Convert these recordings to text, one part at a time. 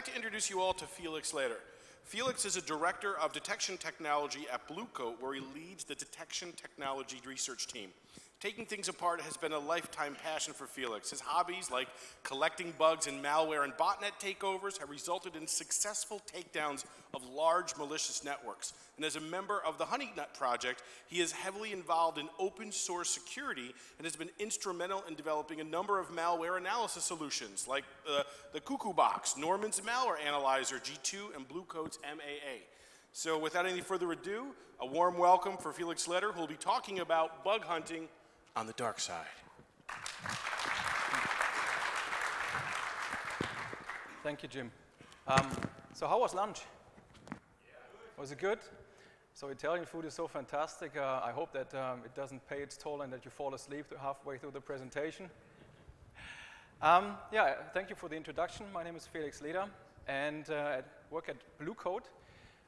like to introduce you all to Felix Leder. Felix is a director of detection technology at Blue Coat, where he leads the detection technology research team. Taking things apart has been a lifetime passion for Felix. His hobbies, like collecting bugs and malware and botnet takeovers, have resulted in successful takedowns of large malicious networks. And as a member of the Honeynet Project, he is heavily involved in open source security and has been instrumental in developing a number of malware analysis solutions, like uh, the Cuckoo Box, Norman's Malware Analyzer G2, and Blue Coat's MAA. So without any further ado, a warm welcome for Felix Leder, who will be talking about bug hunting on the dark side. Thank you, Jim. Um, so how was lunch? Was it good? So Italian food is so fantastic. Uh, I hope that um, it doesn't pay its toll and that you fall asleep halfway through the presentation. Um, yeah, thank you for the introduction. My name is Felix Leder, and uh, I work at Blue Coat.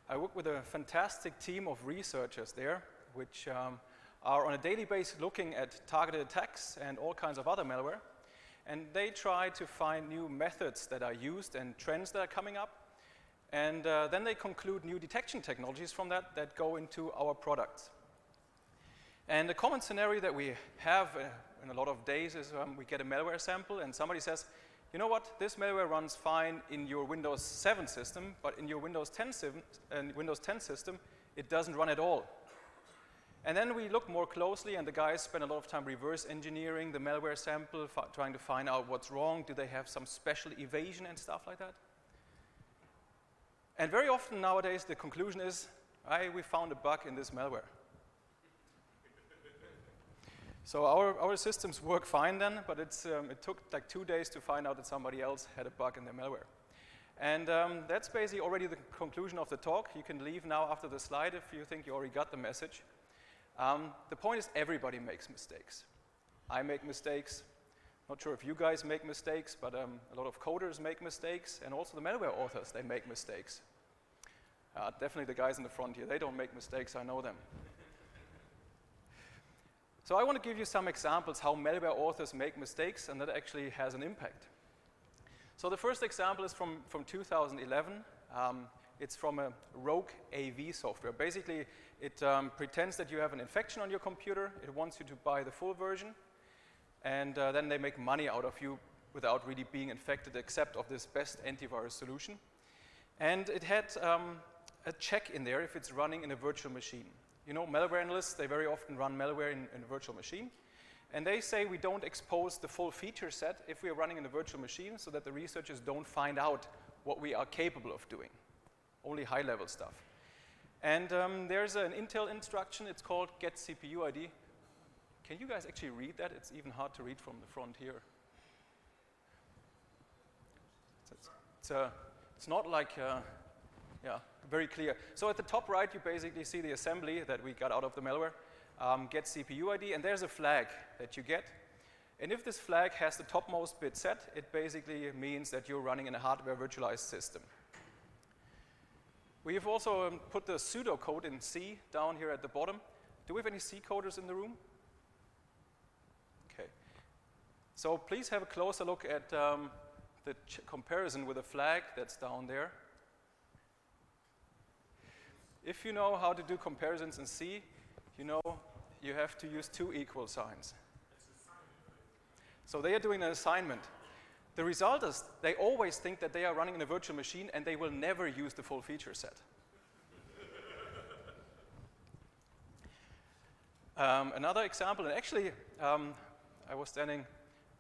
I work with a fantastic team of researchers there, which um, are on a daily basis looking at targeted attacks and all kinds of other malware. And they try to find new methods that are used and trends that are coming up. And uh, then they conclude new detection technologies from that that go into our products. And the common scenario that we have uh, in a lot of days is um, we get a malware sample and somebody says, you know what, this malware runs fine in your Windows 7 system, but in your Windows 10, uh, Windows 10 system, it doesn't run at all. And then we look more closely, and the guys spend a lot of time reverse engineering the malware sample, trying to find out what's wrong. Do they have some special evasion and stuff like that? And very often nowadays, the conclusion is, I, we found a bug in this malware. so our, our systems work fine then, but um, it took like two days to find out that somebody else had a bug in their malware. And um, that's basically already the conclusion of the talk. You can leave now after the slide if you think you already got the message. Um, the point is everybody makes mistakes. I make mistakes. Not sure if you guys make mistakes, but um, a lot of coders make mistakes, and also the malware authors, they make mistakes. Uh, definitely the guys in the front here, they don't make mistakes, I know them. so I want to give you some examples how malware authors make mistakes, and that actually has an impact. So the first example is from, from 2011. Um, it's from a rogue AV software. Basically, it um, pretends that you have an infection on your computer. It wants you to buy the full version. And uh, then they make money out of you without really being infected, except of this best antivirus solution. And it had um, a check in there if it's running in a virtual machine. You know, malware analysts, they very often run malware in, in a virtual machine. And they say we don't expose the full feature set if we are running in a virtual machine so that the researchers don't find out what we are capable of doing, only high level stuff. And um, there's an Intel instruction, it's called get CPU ID. Can you guys actually read that? It's even hard to read from the front here. It's, it's, uh, it's not like, uh, yeah, very clear. So at the top right, you basically see the assembly that we got out of the malware, um, get CPU ID, and there's a flag that you get. And if this flag has the topmost bit set, it basically means that you're running in a hardware virtualized system. We have also um, put the pseudocode in C down here at the bottom. Do we have any C coders in the room? Okay. So please have a closer look at um, the comparison with the flag that's down there. If you know how to do comparisons in C, you know you have to use two equal signs. So they are doing an assignment. The result is they always think that they are running in a virtual machine and they will never use the full feature set. um, another example, and actually, um, I was standing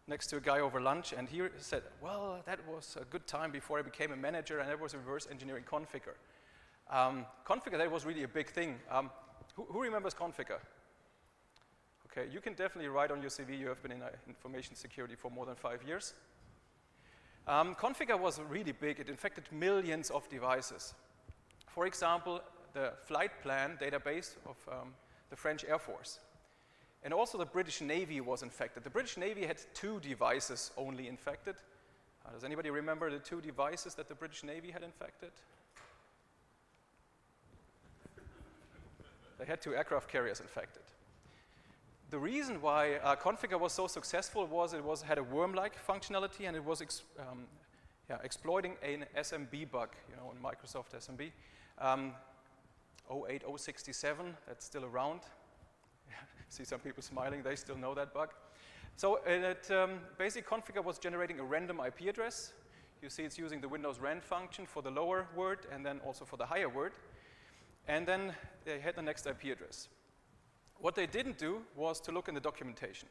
next to a guy over lunch and he said, well, that was a good time before I became a manager and that was reverse engineering Conficker. Um, Conficker, that was really a big thing. Um, who, who remembers Conficker? Okay, you can definitely write on your CV you have been in uh, information security for more than five years. Um, Conficker was really big. It infected millions of devices. For example, the flight plan database of um, the French Air Force. And also the British Navy was infected. The British Navy had two devices only infected. Uh, does anybody remember the two devices that the British Navy had infected? they had two aircraft carriers infected the reason why uh, Conficker was so successful was it was, had a worm-like functionality and it was um, yeah, exploiting an SMB bug, you know, in Microsoft SMB. Um, 08067, that's still around. See some people smiling, they still know that bug. So it, um, Conficker was generating a random IP address. You see it's using the Windows rand function for the lower word and then also for the higher word. And then they had the next IP address. What they didn't do was to look in the documentation.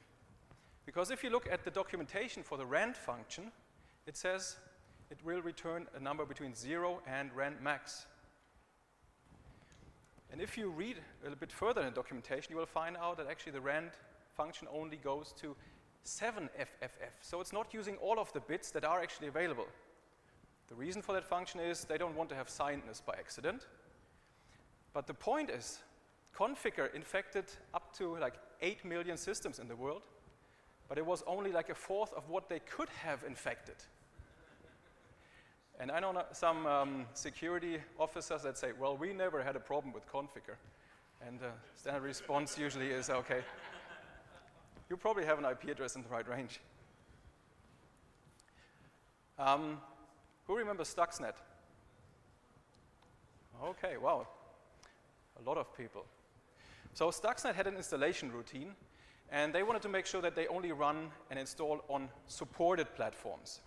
Because if you look at the documentation for the rand function, it says it will return a number between 0 and rand max. And if you read a little bit further in the documentation, you will find out that actually the rand function only goes to 7FFF. So it's not using all of the bits that are actually available. The reason for that function is they don't want to have signedness by accident. But the point is, Conficker infected up to like 8 million systems in the world, but it was only like a fourth of what they could have infected. And I know some um, security officers that say, well, we never had a problem with Conficker. And the standard response usually is, okay, you probably have an IP address in the right range. Um, who remembers Stuxnet? Okay, wow, a lot of people. So Stuxnet had an installation routine, and they wanted to make sure that they only run and install on supported platforms.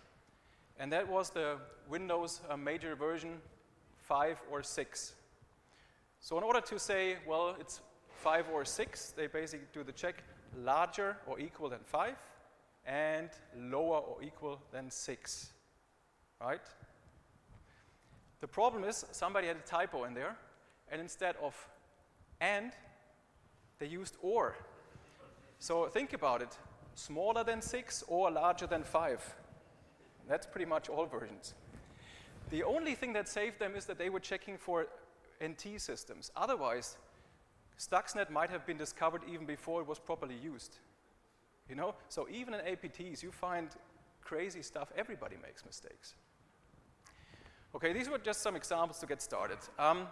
And that was the Windows uh, major version 5 or 6. So in order to say, well, it's 5 or 6, they basically do the check larger or equal than 5 and lower or equal than 6, right? The problem is somebody had a typo in there, and instead of and, they used or. So think about it, smaller than 6 or larger than 5. That's pretty much all versions. The only thing that saved them is that they were checking for NT systems. Otherwise, Stuxnet might have been discovered even before it was properly used. You know, so even in APTs, you find crazy stuff. Everybody makes mistakes. Okay, these were just some examples to get started. Um,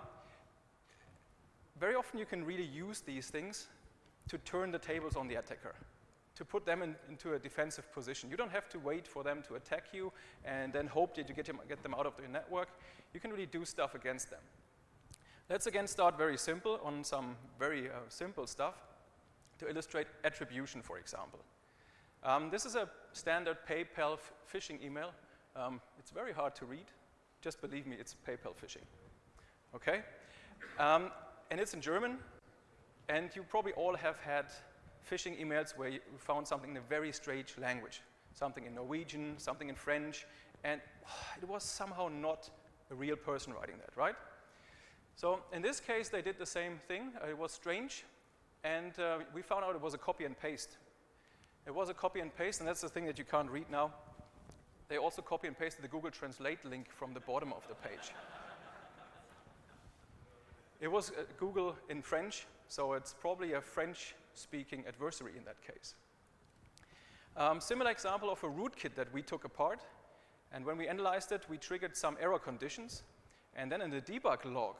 very often you can really use these things to turn the tables on the attacker to put them in, into a defensive position. You don't have to wait for them to attack you and then hope that you get, them, get them out of the network. You can really do stuff against them. Let's again start very simple on some very uh, simple stuff to illustrate attribution, for example. Um, this is a standard PayPal phishing email. Um, it's very hard to read. Just believe me, it's PayPal phishing. Okay? Um, and it's in German, and you probably all have had phishing emails where you found something in a very strange language, something in Norwegian, something in French, and it was somehow not a real person writing that, right? So in this case, they did the same thing. Uh, it was strange, and uh, we found out it was a copy and paste. It was a copy and paste, and that's the thing that you can't read now. They also copy and pasted the Google Translate link from the bottom of the page. It was uh, Google in French, so it's probably a French speaking adversary in that case. Um, similar example of a rootkit that we took apart. And when we analyzed it, we triggered some error conditions. And then in the debug log,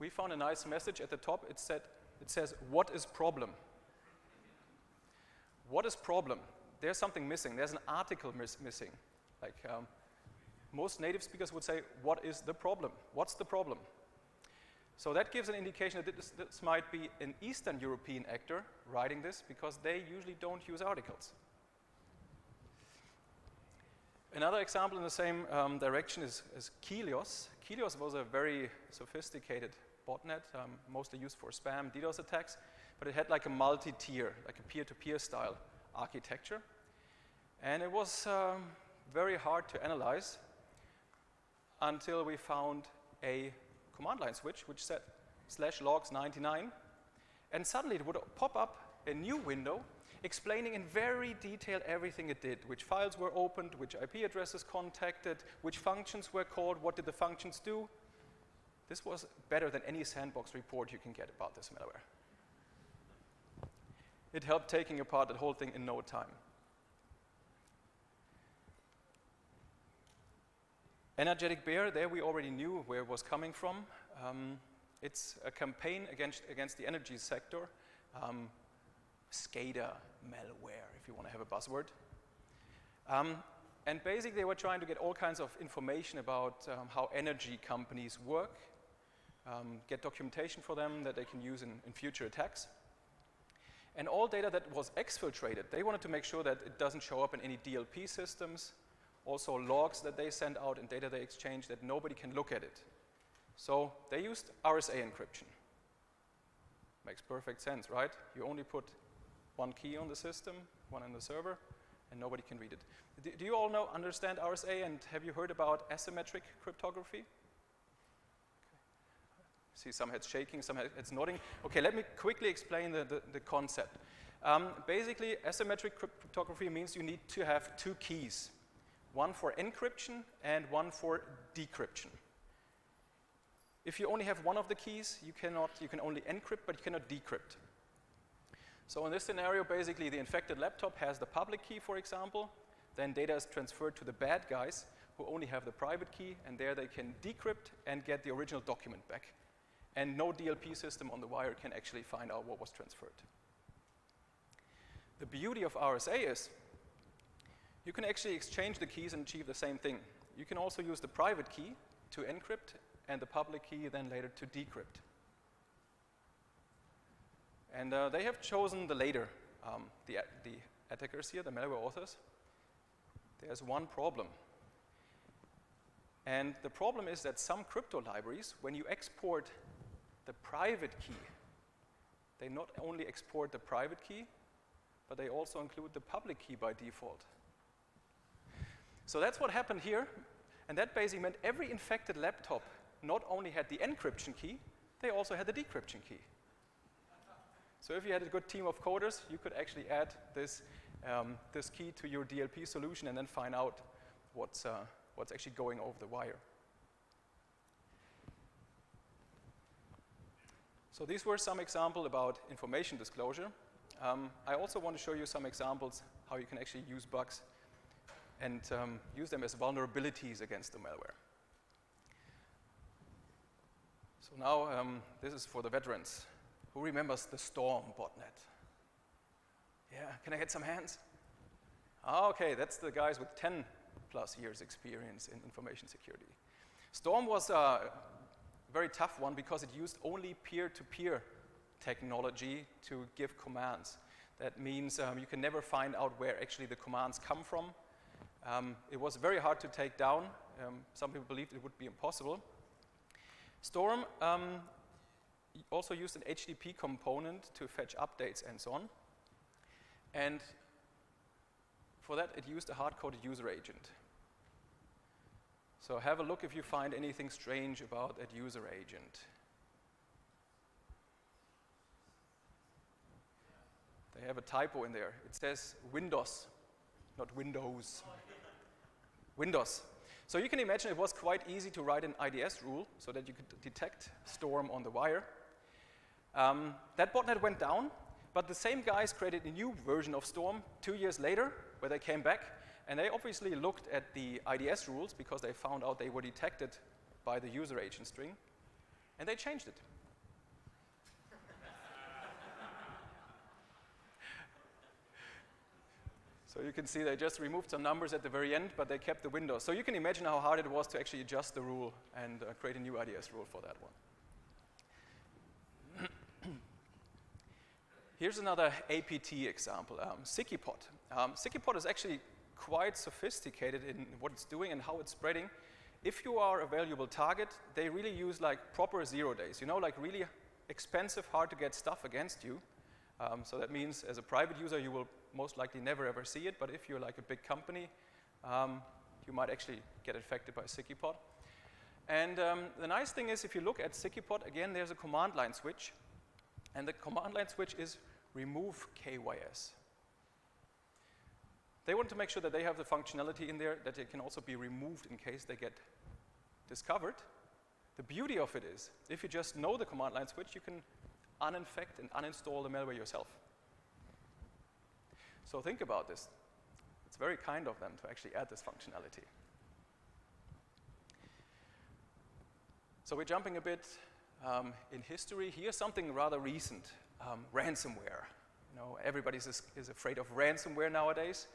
we found a nice message at the top. It, said, it says, what is problem? What is problem? There's something missing. There's an article miss missing. Like um, most native speakers would say, what is the problem? What's the problem? So that gives an indication that this, this, might be an Eastern European actor writing this because they usually don't use articles. Another example in the same um, direction is, is Kelihos. Kelihos was a very sophisticated botnet, um, mostly used for spam DDoS attacks, but it had like a multi-tier, like a peer-to-peer style architecture. And it was um, very hard to analyze until we found a command line switch, which said slash logs 99, and suddenly it would pop up a new window explaining in very detail everything it did, which files were opened, which IP addresses contacted, which functions were called, what did the functions do. This was better than any sandbox report you can get about this malware. It helped taking apart that whole thing in no time. Energetic Bear, there we already knew where it was coming from. Um, it's a campaign against, against the energy sector. Um, SCADA malware, if you want to have a buzzword. Um, and basically, they were trying to get all kinds of information about um, how energy companies work, um, get documentation for them that they can use in, in future attacks. And all data that was exfiltrated, they wanted to make sure that it doesn't show up in any DLP systems, also logs that they send out and data they exchange that nobody can look at it. So they used RSA encryption. Makes perfect sense, right? You only put one key on the system, one on the server, and nobody can read it. Do, do you all know, understand RSA, and have you heard about asymmetric cryptography? See some heads shaking, some heads nodding. Okay, let me quickly explain the, the, the concept. Um, basically, asymmetric cryptography means you need to have two keys, one for encryption and one for decryption. If you only have one of the keys, you cannot, you can only encrypt, but you cannot decrypt. So in this scenario, basically the infected laptop has the public key, for example, then data is transferred to the bad guys who only have the private key, and there they can decrypt and get the original document back. And no DLP system on the wire can actually find out what was transferred. The beauty of RSA is you can actually exchange the keys and achieve the same thing. You can also use the private key to encrypt and the public key then later to decrypt. And uh, they have chosen the later, um, the, the attackers here, the malware authors. There's one problem. And the problem is that some crypto libraries, when you export the private key, they not only export the private key, but they also include the public key by default. So that's what happened here. And that basically meant every infected laptop not only had the encryption key, they also had the decryption key. So if you had a good team of coders, you could actually add this, um, this key to your DLP solution and then find out what's, uh, what's actually going over the wire. So these were some examples about information disclosure. Um, I also want to show you some examples how you can actually use bugs and um, use them as vulnerabilities against the malware. So now um, this is for the veterans. Who remembers the Storm botnet? Yeah, can I get some hands? Ah, okay, that's the guys with 10 plus years experience in information security. Storm was a very tough one because it used only peer-to-peer technology to give commands. That means um, you can never find out where actually the commands come from. Um, it was very hard to take down. Um, some people believed it would be impossible. Storm um, also used an HTTP component to fetch updates and so on. And for that, it used a hard-coded user agent. So have a look if you find anything strange about that user agent. They have a typo in there. It says Windows, not Windows. Windows. So you can imagine it was quite easy to write an IDS rule so that you could detect storm on the wire. Um, that botnet went down, but the same guys created a new version of Storm two years later, where they came back, and they obviously looked at the IDS rules because they found out they were detected by the user agent string, and they changed it. So you can see they just removed some numbers at the very end, but they kept the window. So you can imagine how hard it was to actually adjust the rule and uh, create a new IDS rule for that one. Here's another APT example, um, Sykipot. Um, is actually quite sophisticated in what it's doing and how it's spreading. If you are a valuable target, they really use like proper zero days, you know, like really expensive, hard to get stuff against you. Um, so that means as a private user, you will most likely never ever see it, but if you're like a big company, um, you might actually get affected by Sykipot. And um, the nice thing is if you look at Sykipot, again, there's a command line switch. And the command line switch is remove KYS. They want to make sure that they have the functionality in there that it can also be removed in case they get discovered. The beauty of it is, if you just know the command line switch, you can uninfect and uninstall the malware yourself. So think about this. It's very kind of them to actually add this functionality. So we're jumping a bit um, in history. Here's something rather recent, um, ransomware. You know, everybody is, afraid of ransomware nowadays.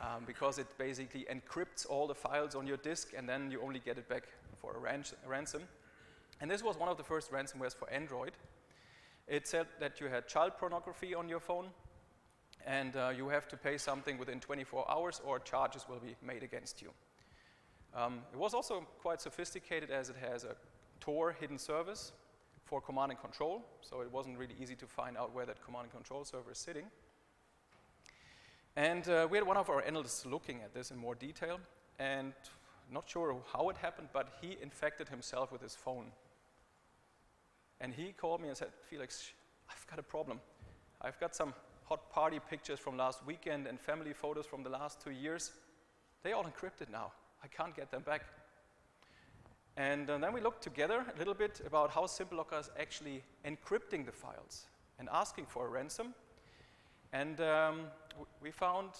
um, because it basically encrypts all the files on your disk and then you only get it back for a, a ransom. And this was one of the first ransomwares for Android. It said that you had child pornography on your phone and uh, you have to pay something within 24 hours or charges will be made against you. Um, it was also quite sophisticated as it has a Tor hidden service for command and control, so it wasn't really easy to find out where that command and control server is sitting. And uh, we had one of our analysts looking at this in more detail, and not sure how it happened, but he infected himself with his phone. And he called me and said, Felix, I've got a problem. I've got some hot party pictures from last weekend and family photos from the last two years. They all encrypted now. I can't get them back. And uh, then we looked together a little bit about how SimpleLocker is actually encrypting the files and asking for a ransom. And um, we found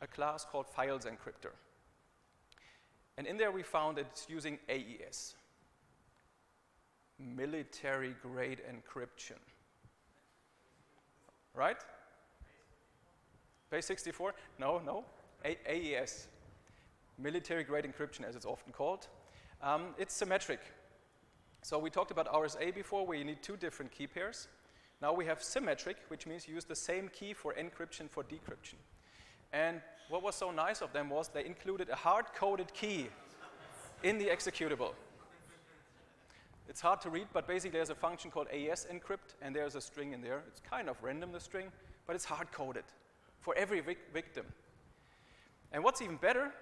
a class called Files Encryptor. And in there we found that it's using AES, military grade encryption. Right? Base 64? No, no. A AES, military grade encryption as it's often called. Um, it's symmetric. So we talked about RSA before, where you need two different key pairs. Now we have symmetric, which means you use the same key for encryption for decryption. And what was so nice of them was they included a hard-coded key in the executable. It's hard to read, but basically there's a function called AES encrypt, and there's a string in there. It's kind of random, the string, but it's hard-coded for every vic victim. And what's even better,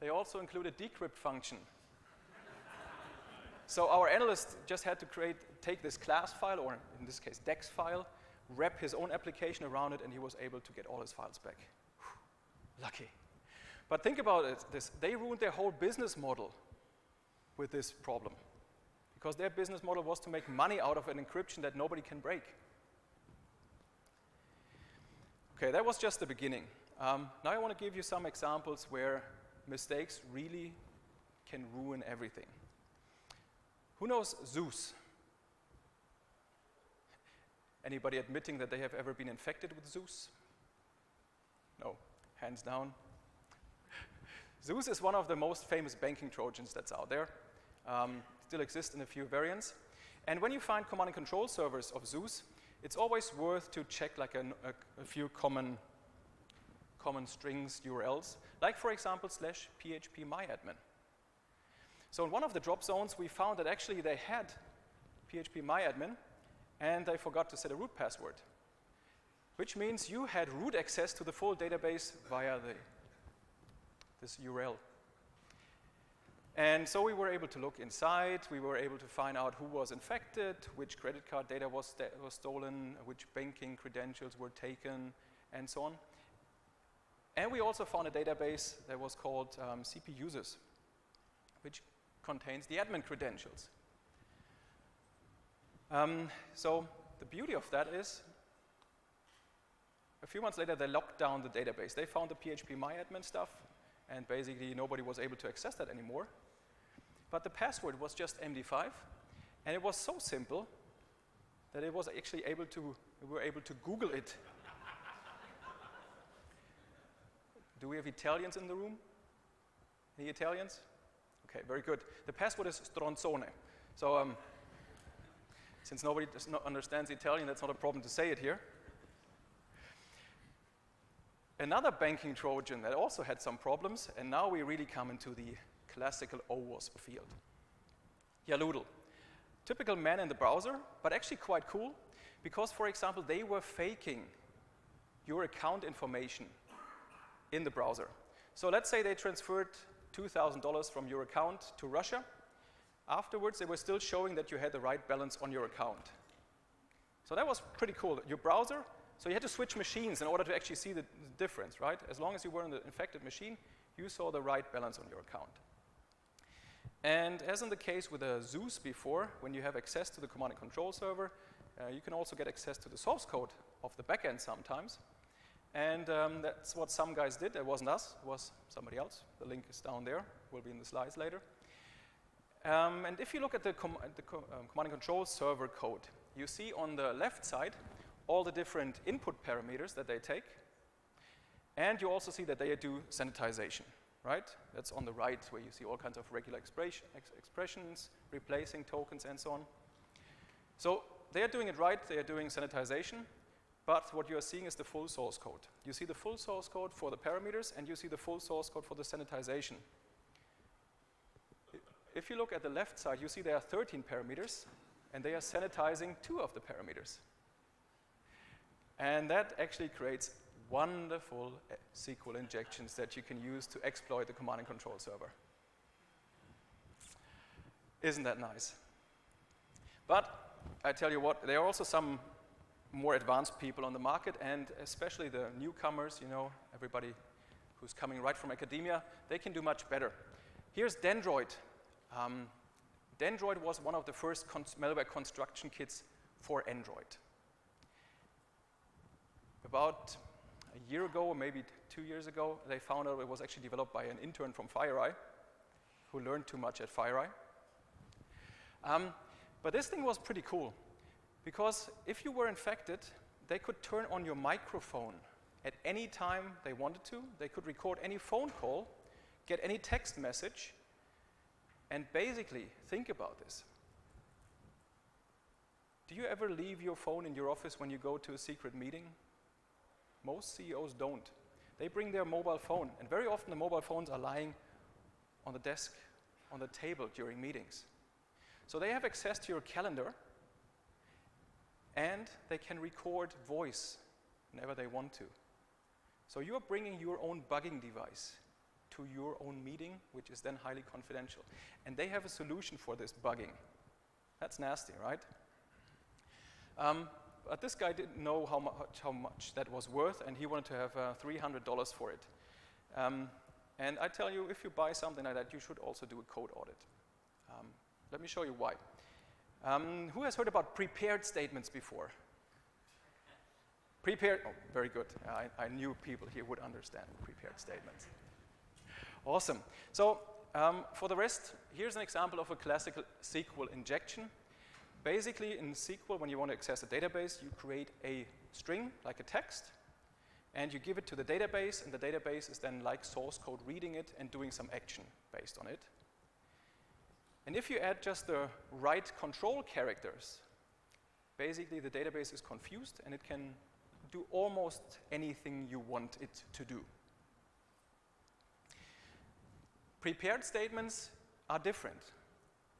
they also include a decrypt function. so our analyst just had to create, take this class file, or in this case, DEX file, wrap his own application around it, and he was able to get all his files back. Whew, lucky. But think about it, this, they ruined their whole business model with this problem. Because their business model was to make money out of an encryption that nobody can break. Okay, that was just the beginning. Um, now I want to give you some examples where mistakes really can ruin everything. Who knows Zeus? Anybody admitting that they have ever been infected with Zeus? No, hands down. Zeus is one of the most famous banking Trojans that's out there. Um, still exists in a few variants. And when you find command and control servers of Zeus, it's always worth to check like a, a, a few common, common strings URLs, like for example slash php myadmin. So in one of the drop zones, we found that actually they had php myadmin, and they forgot to set a root password, which means you had root access to the full database via the this URL. And so we were able to look inside, we were able to find out who was infected, which credit card data was, was stolen, which banking credentials were taken, and so on. And we also found a database that was called um, CP users, which contains the admin credentials. Um, so the beauty of that is, a few months later, they locked down the database. They found the PHP MyAdmin stuff, and basically nobody was able to access that anymore. But the password was just MD5, and it was so simple that it was actually able to, we were able to Google it. Do we have Italians in the room? Any Italians? Okay, very good. The password is stronzone. So um, since nobody not understands Italian, that's not a problem to say it here. Another banking Trojan that also had some problems, and now we really come into the classical OWASP field. Yaloodle. Typical man in the browser, but actually quite cool, because, for example, they were faking your account information in the browser. So let's say they transferred $2,000 from your account to Russia. Afterwards, they were still showing that you had the right balance on your account. So that was pretty cool. Your browser so you had to switch machines in order to actually see the difference, right? As long as you were on the infected machine, you saw the right balance on your account. And as in the case with a Zeus before, when you have access to the command and control server, uh, you can also get access to the source code of the backend sometimes. And um, that's what some guys did. It wasn't us, it was somebody else. The link is down there, will be in the slides later. Um, and if you look at the, com the co um, command and control server code, you see on the left side all the different input parameters that they take. And you also see that they do sanitization, right? That's on the right where you see all kinds of regular ex expressions, replacing tokens, and so on. So they are doing it right, they are doing sanitization, but what you are seeing is the full source code. You see the full source code for the parameters, and you see the full source code for the sanitization. If you look at the left side, you see there are 13 parameters, and they are sanitizing two of the parameters. And that actually creates wonderful eh, SQL injections that you can use to exploit the command and control server. Isn't that nice? But I tell you what, there are also some more advanced people on the market, and especially the newcomers, you know, everybody who's coming right from academia, they can do much better. Here's Dendroid. Um, Dendroid was one of the first malware construction kits for Android. About a year ago, or maybe two years ago, they found out it was actually developed by an intern from FireEye who learned too much at FireEye. Um, but this thing was pretty cool because if you were infected, they could turn on your microphone at any time they wanted to. They could record any phone call, get any text message, and basically, think about this. Do you ever leave your phone in your office when you go to a secret meeting? Most CEOs don't. They bring their mobile phone, and very often the mobile phones are lying on the desk, on the table during meetings. So they have access to your calendar, and they can record voice whenever they want to. So you are bringing your own bugging device to your own meeting, which is then highly confidential. And they have a solution for this bugging. That's nasty, right? Um, but this guy didn't know how much, how much that was worth, and he wanted to have uh, $300 for it. Um, and I tell you, if you buy something like that, you should also do a code audit. Um, let me show you why. Um, who has heard about prepared statements before? Prepared, oh, very good. I, I knew people here would understand prepared statements. Awesome. So um, for the rest, here's an example of a classical SQL injection. Basically, in SQL, when you want to access a database, you create a string, like a text, and you give it to the database, and the database is then like source code reading it and doing some action based on it. And if you add just the right control characters, basically the database is confused and it can do almost anything you want it to do. Prepared statements are different.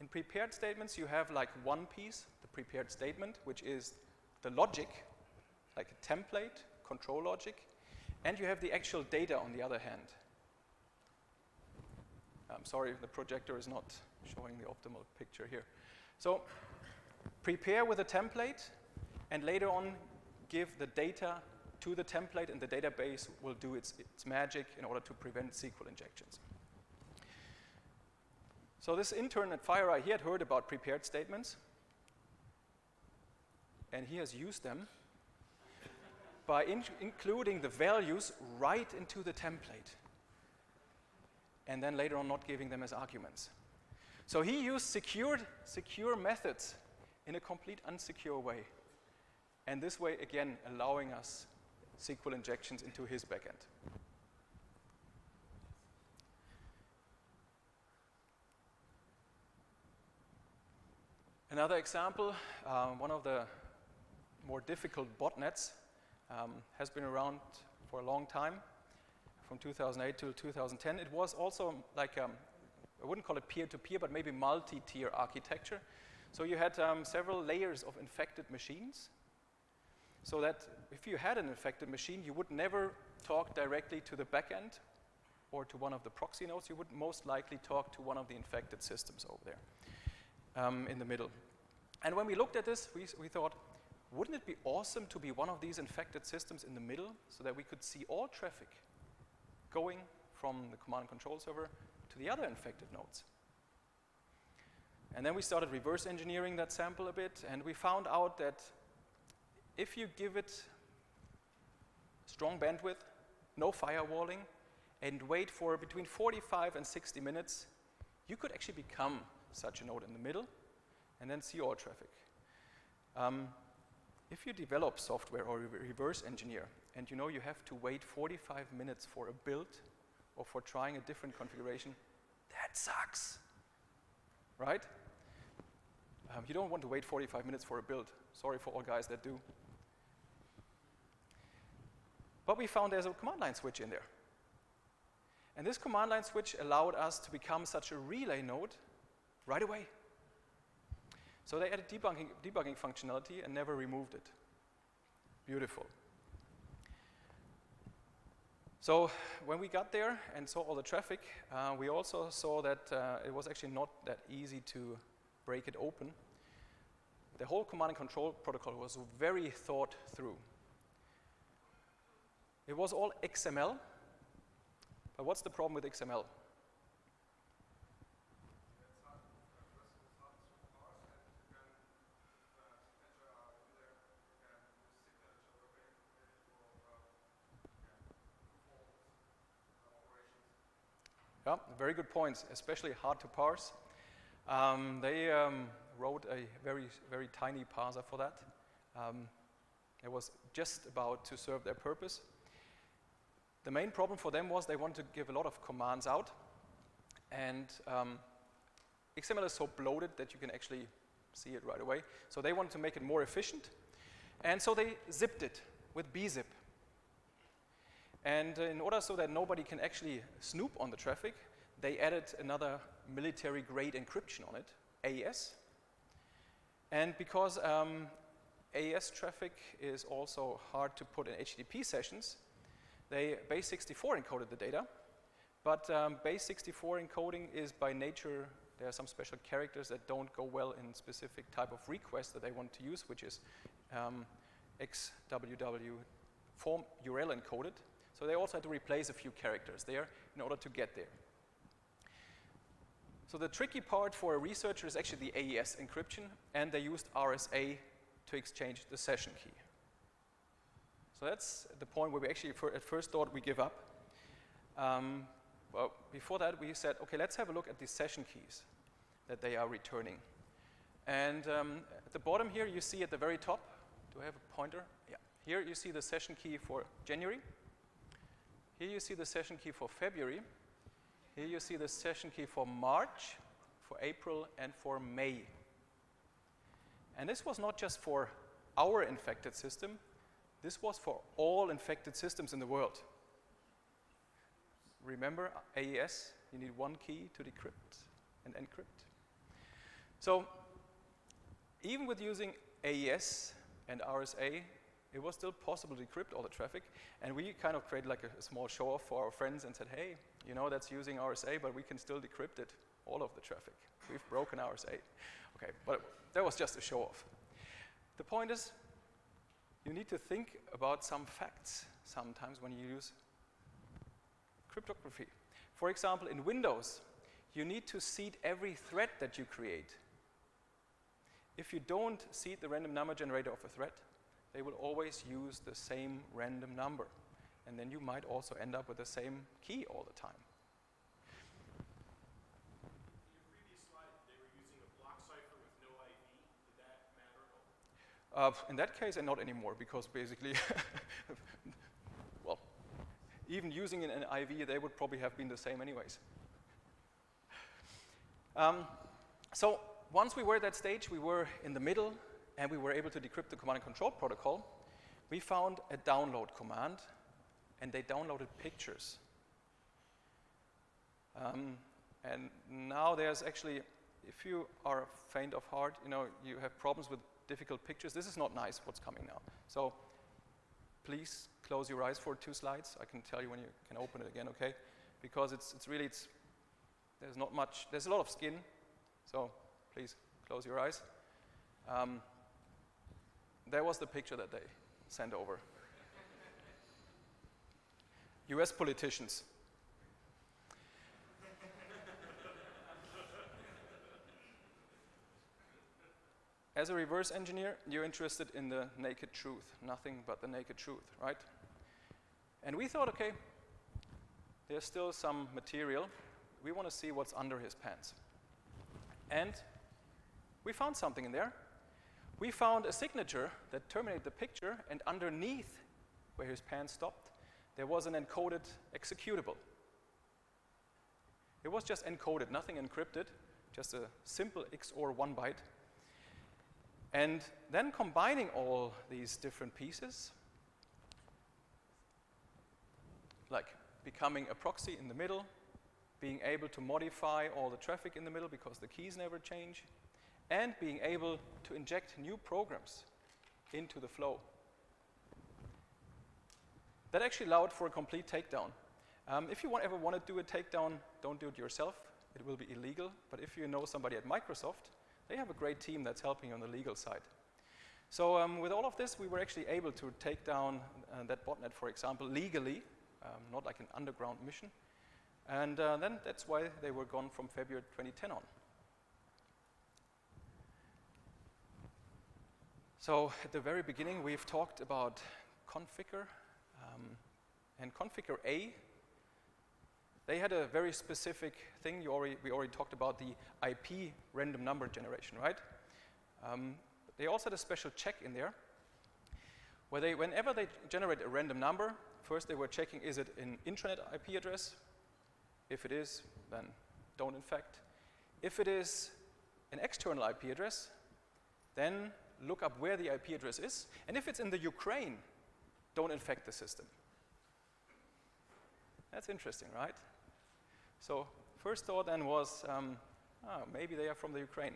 In prepared statements, you have like one piece, the prepared statement, which is the logic, like a template, control logic, and you have the actual data on the other hand. I'm sorry, the projector is not showing the optimal picture here. So prepare with a template, and later on give the data to the template, and the database will do its, its magic in order to prevent SQL injections. So this intern at FireEye, he had heard about prepared statements, and he has used them by in including the values right into the template, and then later on not giving them as arguments. So he used secured, secure methods in a complete unsecure way. And this way, again, allowing us SQL injections into his backend. Another example, um, one of the more difficult botnets um, has been around for a long time, from 2008 to 2010. It was also like, um, I wouldn't call it peer-to-peer, -peer, but maybe multi-tier architecture. So you had um, several layers of infected machines, so that if you had an infected machine, you would never talk directly to the backend or to one of the proxy nodes. You would most likely talk to one of the infected systems over there um, in the middle. And when we looked at this, we, we thought, wouldn't it be awesome to be one of these infected systems in the middle so that we could see all traffic going from the command and control server to the other infected nodes? And then we started reverse engineering that sample a bit, and we found out that if you give it strong bandwidth, no firewalling, and wait for between 45 and 60 minutes, you could actually become such a node in the middle, and then see all traffic. Um, if you develop software or re- reverse engineer and you know you have to wait 45 minutes for a build or for trying a different configuration, that sucks. Right? Um, you don't want to wait 45 minutes for a build. Sorry for all guys that do. But we found there's a command line switch in there. And this command line switch allowed us to become such a relay node right away. So they added debugging, debugging functionality and never removed it. Beautiful. So when we got there and saw all the traffic, uh, we also saw that uh, it was actually not that easy to break it open. The whole command and control protocol was very thought through. It was all XML, but what's the problem with XML? Yeah, very good points, especially hard to parse. Um, they um, wrote a very, very tiny parser for that. Um, it was just about to serve their purpose. The main problem for them was they wanted to give a lot of commands out, and um, XML is so bloated that you can actually see it right away. So they wanted to make it more efficient, and so they zipped it with bzip. And in order so that nobody can actually snoop on the traffic, they added another military grade encryption on it, AES. And because um, AES traffic is also hard to put in HTTP sessions, they base64 encoded the data. But um, base64 encoding is by nature, there are some special characters that don't go well in specific type of request that they want to use, which is um, XWW form URL encoded. So they also had to replace a few characters there in order to get there. So the tricky part for a researcher is actually the AES encryption, and they used RSA to exchange the session key. So that's the point where we actually at first thought we give up. Um, well, before that, we said, okay, let's have a look at these session keys that they are returning. And um, at the bottom here, you see at the very top, do I have a pointer? Yeah. Here you see the session key for January. Here you see the session key for February. Here you see the session key for March, for April, and for May. And this was not just for our infected system, this was for all infected systems in the world. Remember AES, you need one key to decrypt and encrypt. So even with using AES and RSA, it was still possible to decrypt all the traffic. And we kind of created like a, a small show off for our friends and said, hey, you know, that's using RSA, but we can still decrypt it, all of the traffic. We've broken RSA. Okay, but that was just a show off. The point is, you need to think about some facts sometimes when you use cryptography. For example, in Windows, you need to seed every thread that you create. If you don't seed the random number generator of a thread, they will always use the same random number. And then you might also end up with the same key all the time. Uh, in that case, and not anymore, because basically, well, even using an IV, they would probably have been the same anyways. Um, so once we were at that stage, we were in the middle and we were able to decrypt the command and control protocol, we found a download command, and they downloaded pictures. Um, and now there's actually, if you are faint of heart, you know, you have problems with difficult pictures. This is not nice what's coming now. So please close your eyes for two slides. I can tell you when you can open it again, okay? Because it's, it's really, it's, there's not much, there's a lot of skin. So please close your eyes. Um, that was the picture that they sent over. US politicians. As a reverse engineer, you're interested in the naked truth, nothing but the naked truth, right? And we thought, okay, there's still some material. We want to see what's under his pants. And we found something in there we found a signature that terminated the picture, and underneath where his pen stopped, there was an encoded executable. It was just encoded, nothing encrypted, just a simple XOR one byte. And then combining all these different pieces, like becoming a proxy in the middle, being able to modify all the traffic in the middle because the keys never change, and being able to inject new programs into the flow. That actually allowed for a complete takedown. Um, if you want, ever want to do a takedown, don't do it yourself. It will be illegal. But if you know somebody at Microsoft, they have a great team that's helping you on the legal side. So um, with all of this, we were actually able to take down uh, that botnet, for example, legally, um, not like an underground mission. And uh, then that's why they were gone from February 2010 on. So at the very beginning, we've talked about Conficker. Um, and Conficker A, they had a very specific thing. Already, we already talked about the IP random number generation, right? Um, they also had a special check in there where they, whenever they generate a random number, first they were checking is it an intranet IP address? If it is, then don't infect. If it is an external IP address, then look up where the IP address is. And if it's in the Ukraine, don't infect the system. That's interesting, right? So first thought then was, um, oh, maybe they are from the Ukraine.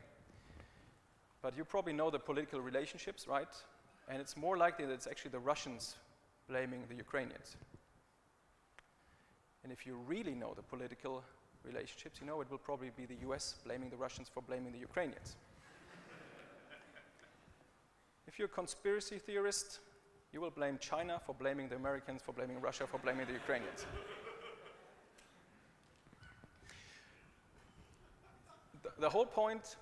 But you probably know the political relationships, right? And it's more likely that it's actually the Russians blaming the Ukrainians. And if you really know the political relationships, you know it will probably be the US blaming the Russians for blaming the Ukrainians. If you're a conspiracy theorist, you will blame China for blaming the Americans, for blaming Russia, for blaming the Ukrainians. the, the whole point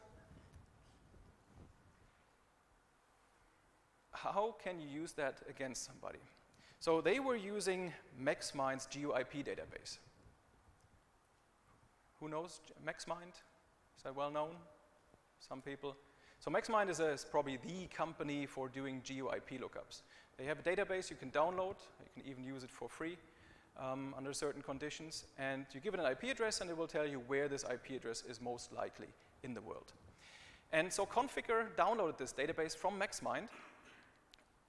how can you use that against somebody? So they were using MaxMind's GeoIP database. Who knows MaxMind? Is that well known? Some people. So MaxMind is, a, is probably the company for doing GeoIP lookups. They have a database you can download. You can even use it for free um, under certain conditions. And you give it an IP address, and it will tell you where this IP address is most likely in the world. And so Conficker downloaded this database from MaxMind.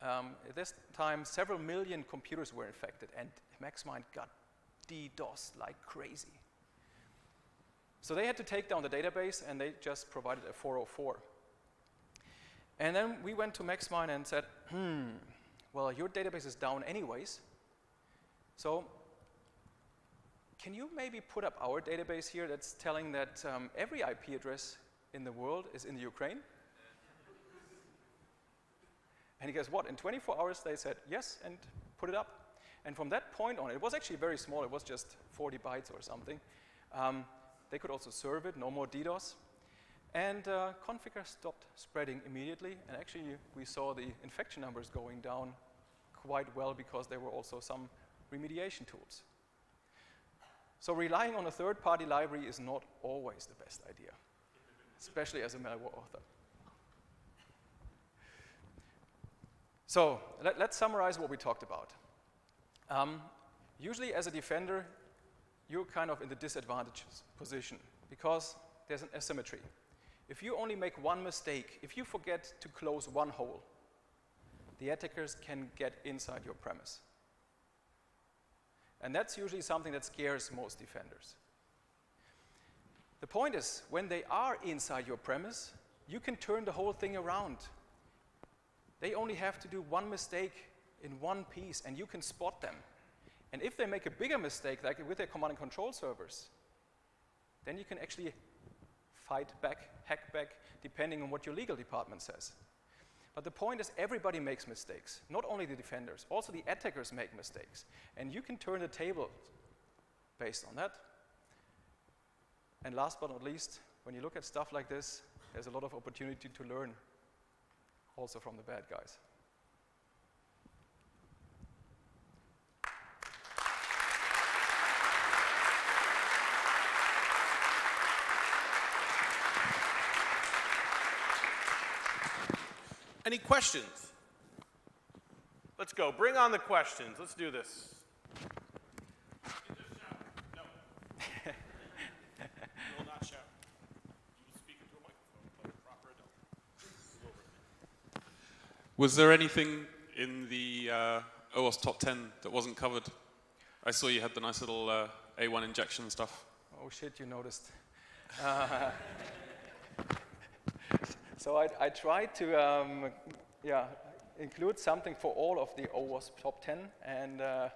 Um, at this time, several million computers were infected, and MaxMind got DDoS like crazy. So they had to take down the database, and they just provided a 404. And then we went to MaxMind and said, hmm, well, your database is down anyways. So can you maybe put up our database here that's telling that um, every IP address in the world is in the Ukraine? and he goes, what, in 24 hours? They said, yes, and put it up. And from that point on, it was actually very small. It was just 40 bytes or something. Um, they could also serve it, no more DDoS. And uh, Conficker stopped spreading immediately. And actually, we saw the infection numbers going down quite well because there were also some remediation tools. So relying on a third-party library is not always the best idea, especially as a malware author. So let, us summarize what we talked about. Um, usually as a defender, you're kind of in the disadvantaged position because there's an asymmetry. If you only make one mistake, if you forget to close one hole, the attackers can get inside your premise. And that's usually something that scares most defenders. The point is, when they are inside your premise, you can turn the whole thing around. They only have to do one mistake in one piece, and you can spot them. And if they make a bigger mistake, like with their command and control servers, then you can actually fight back, hack back, depending on what your legal department says. But the point is everybody makes mistakes, not only the defenders, also the attackers make mistakes. And you can turn the table based on that. And last but not least, when you look at stuff like this, there's a lot of opportunity to learn also from the bad guys. Any questions? Let's go. Bring on the questions. Let's do this. No. You will not shout. You will speak into a microphone like a proper adult. Was there anything in the uh, OWASP top 10 that wasn't covered? I saw you had the nice little uh, A1 injection stuff. Oh shit, you noticed. Uh, so I, I tried to um, yeah, include something for all of the OWASP top 10, and uh,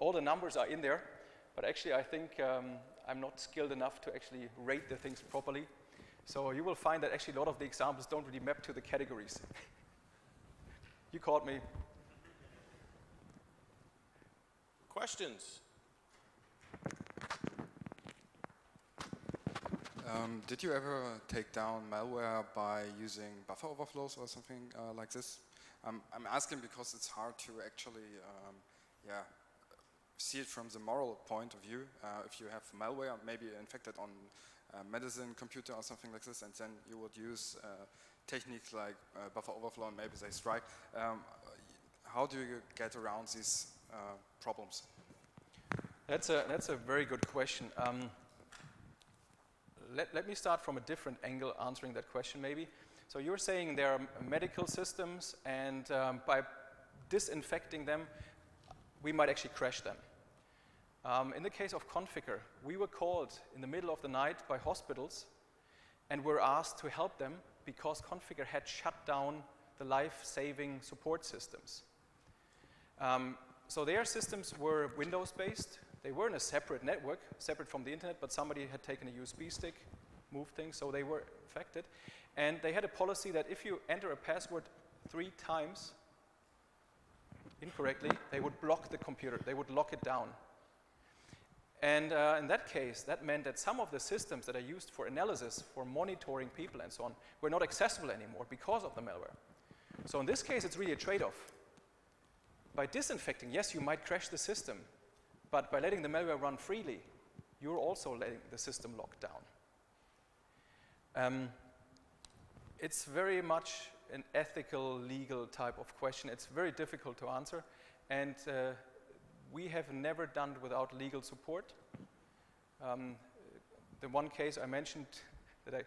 all the numbers are in there. But actually, I think um, I'm not skilled enough to actually rate the things properly. So you will find that actually a lot of the examples don't really map to the categories. you caught me. Questions? Um, did you ever take down malware by using buffer overflows or something uh, like this? Um, I'm asking because it's hard to actually, um, yeah, see it from the moral point of view. Uh, if you have malware, maybe infected on a medicine computer or something like this, and then you would use uh, techniques like uh, buffer overflow, and maybe they strike. Um, how do you get around these uh, problems? That's a, that's a very good question. Um, let, let me start from a different angle answering that question, maybe. So you're saying there are medical systems, and um, by disinfecting them, we might actually crash them. Um, in the case of Conficker, we were called in the middle of the night by hospitals and were asked to help them because Conficker had shut down the life-saving support systems. Um, so their systems were Windows-based. They were in a separate network, separate from the internet, but somebody had taken a USB stick, moved things, so they were affected. And they had a policy that if you enter a password three times incorrectly, they would block the computer, they would lock it down. And uh, in that case, that meant that some of the systems that are used for analysis, for monitoring people and so on, were not accessible anymore because of the malware. So in this case, it's really a trade-off. By disinfecting, yes, you might crash the system, but by letting the malware run freely, you're also letting the system lock down. Um, it's very much an ethical, legal type of question. It's very difficult to answer, and uh, we have never done it without legal support. Um, the one case I mentioned that I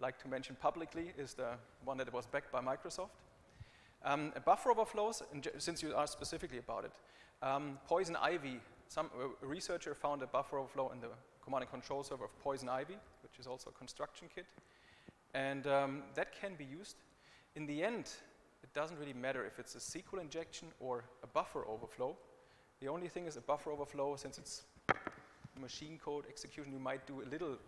like to mention publicly is the one that was backed by Microsoft. Um, buffer overflows, since you asked specifically about it, um, Poison Ivy, some researcher found a buffer overflow in the command and control server of Poison Ivy, which is also a construction kit. And um, that can be used. In the end, it doesn't really matter if it's a SQL injection or a buffer overflow. The only thing is a buffer overflow, since it's machine code execution, you might do a little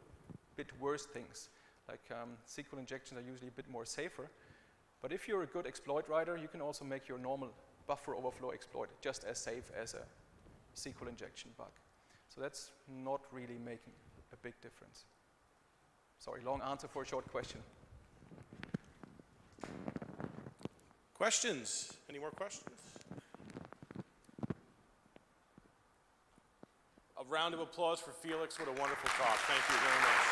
bit worse things. Like um, SQL injections are usually a bit more safer. But if you're a good exploit writer, you can also make your normal buffer overflow exploit just as safe as a SQL injection bug. So that's not really making a big difference. Sorry, long answer for a short question. Questions? Any more questions? A round of applause for Felix. What a wonderful talk. Thank you very much.